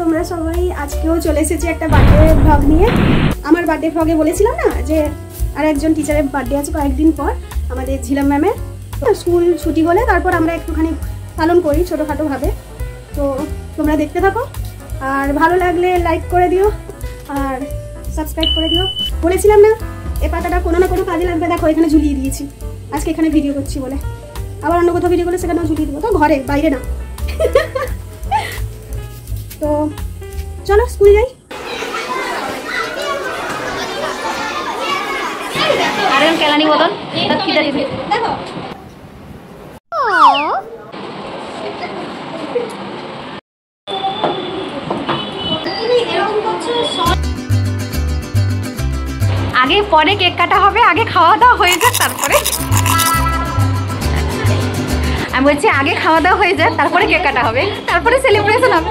তোমরা সবাই আজকেও চলে এসেছি একটা বার্থডে ভ্লগ নিয়ে। আমার বার্থডে ভ্লগে বলেছিলাম না যে আর একজন টিচারের বার্থডে আছে কয়েকদিন পর, আমাদের ঝিলাম ম্যামের স্কুল ছুটি হলে তারপর আমরা একটুখানি পালন করি ছোটোখাটোভাবে। তো তোমরা দেখতে থাকো। আর ভালো লাগলে লাইক করে দিও, আর সাবস্ক্রাইব করে দিও। বলেছিলাম না, এ পাতাটা কোনো না কোনো কাজে লাগবে। দেখো, এখানে ঝুলিয়ে দিয়েছি। আজকে এখানে ভিডিও করছি বলে। আবার অন্য কোথাও ভিডিও করলে সেখানেও ঝুলিয়ে দেবো। তো ঘরে, বাইরে না। চলো স্কুল যাই। আর কেলানি বদল আগে পরে কেক কাটা হবে আগে খাওয়া দাওয়া হয়ে যাক তারপরে। আমি বলছি আগে খাওয়া দাওয়া হয়ে যাক তারপরে কেক কাটা হবে। তারপরে সেলিব্রেশন হবে।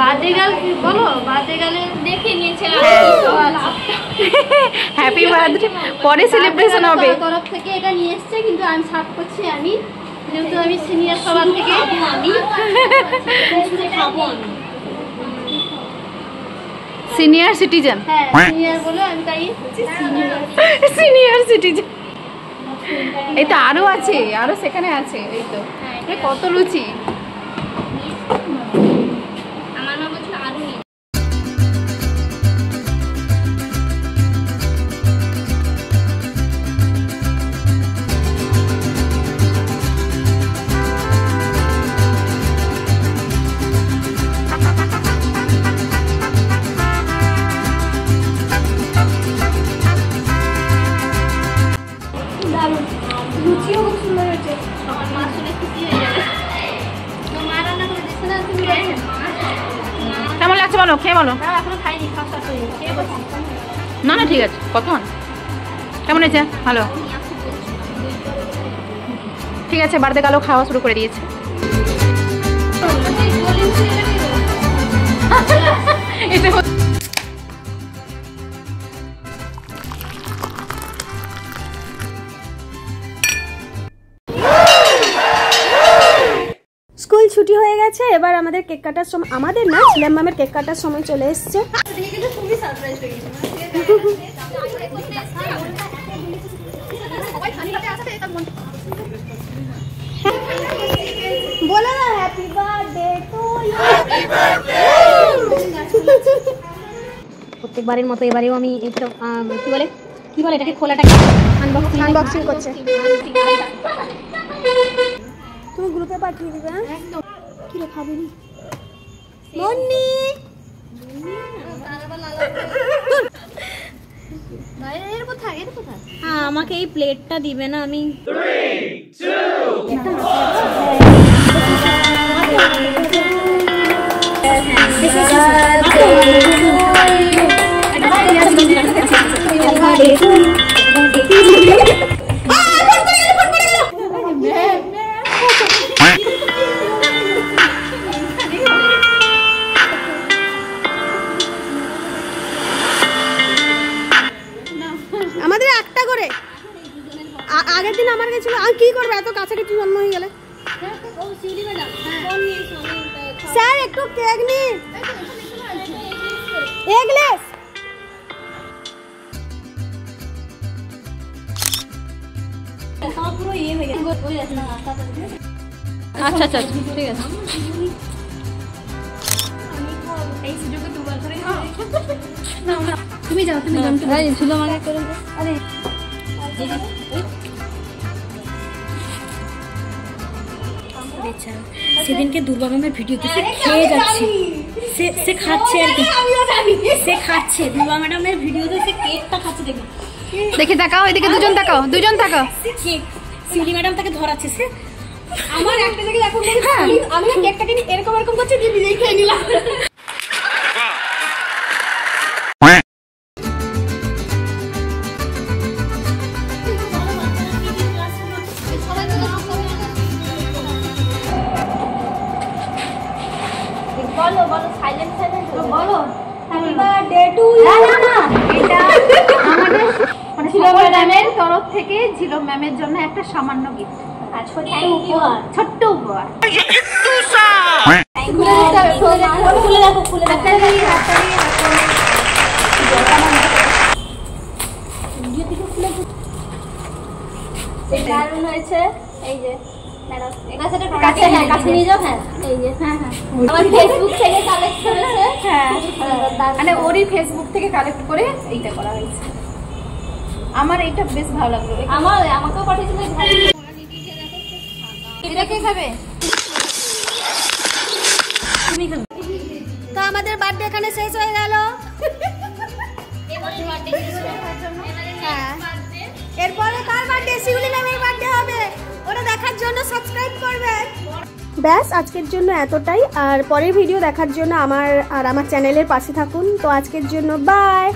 বাদে গাল বলো? বাদে গালে দেখে নিয়েছে হ্যাপি বার্থডে পরে সেলিব্রেশন হবে। তরফ থেকে এটা নিয়ে এসছে কিন্তু আমি সাফ করছি আমি। যেহেতু আমি সিনিয়র সবার থেকে। আমি। সিনিয়র সিটিজেন হ্যাঁ সিনিয়র বলে আমি তাই সিনিয়র সিনিয়র সিটিজেন এই তো আরও আছে আরও সেখানে আছে এই তো। এ কত লুচি? কেমন বলো খেয়ে বলো। না না ঠিক আছে কখন? কেমন হয়েছে? ভালো। ঠিক আছে বাড়িতে কালো খাওয়া শুরু করে দিয়েছে। এটা স্কুল ছুটি হয়ে গেছে, এবার আমাদের কেক কাটার সময় আমাদের না, ছিলাম মামের কেক কাটার সময় চলে এসছে। প্রত্যেকবারের মতো এবারেও আমি কি বলে? কি বলে এটাকে? খোলাটাকে আনবক্সিং করছে। তুমি গ্রুপে পাঠিয়ে দিবে হ্যাঁ কি রে খাবি নি মন্নি এর কোথায় এর কোথায় হ্যাঁ আমাকে এই প্লেটটা দিবে না আমি আমাদের কি করবে? এত কাছাকাছি জন্ম হয়ে গেলে? ও সিঁড়ি ম্যাডাম ফোন নিয়েছো আমি স্যার একটু কেক নি। এগলেস আচ্ছা আচ্ছা আচ্ছা, ঠিক আছে। তুমি যাও তুমি যাও। শুধু আমাকে করে সেদিনকে দুর্গা ম্যামের ভিডিও সে খেয়ে যাচ্ছে। সে সে খাচ্ছে আর কি। সে খাচ্ছে। দুর্গা ম্যাডামের ভিডিওতে সে কেকটা খাচ্ছে দেখো দেখে তাকাও এদিকে দুজন তাকাও দুজন তাকাও। কেক ম্যাডাম তাকে ধরাচ্ছে সে। আমার একটা জায়গায় দেখো আমি না কেকটাকে এরকম এরকম করছে দিয়ে নিজেই খেয়ে নিলাম। বার্থডে টু না না এটা আমাদের মানে ঝিলম তরফ থেকে ঝিলম ম্যামের জন্য একটা সামান্য গিফট আর ছোট্ট উপহার। ছোট্ট উপহার। খুলে দিতে খুলে দেখো খুলে হাততালি। দারুণ হয়েছে। এই যে। কাছে হ্যাঁ কাছে নিয়ে যাও হ্যাঁ এই যে হ্যাঁ হ্যাঁ। আমার ফেসবুক থেকে কালেক্ট করেছে। হ্যাঁ মানে ওরই ফেসবুক থেকে কালেক্ট করে এইটা করা হয়েছে। আমার এটা বেশ ভালো লাগল। আমার আমাকেও পাঠিয়েছিল ভাই এটা কে খাবে? তুমি খাবে। তো আমাদের বার্থডে এখানে শেষ হয়ে গেল। এরপরে কার বার্থডে শিউলি ম্যামের বার্থডে ওটা দেখার জন্য সাবস্ক্রাইব করবেন ব্যাস, আজকের জন্য এতটাই। আর পরের ভিডিও দেখার জন্য আমার আর আমার চ্যানেলের পাশে থাকুন। তো আজকের জন্য বাই